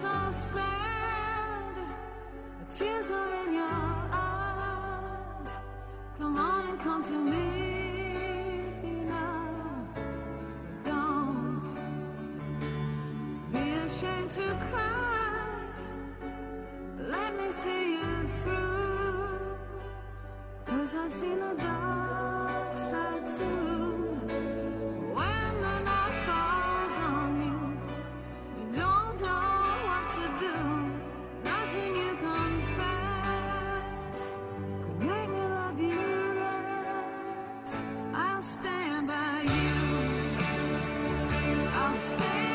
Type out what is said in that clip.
so sad. The tears are in your eyes. Come on and come to me now. Don't be ashamed to cry. Let me see you through. Cause I've seen the dark side too. stand by you. I'll stand.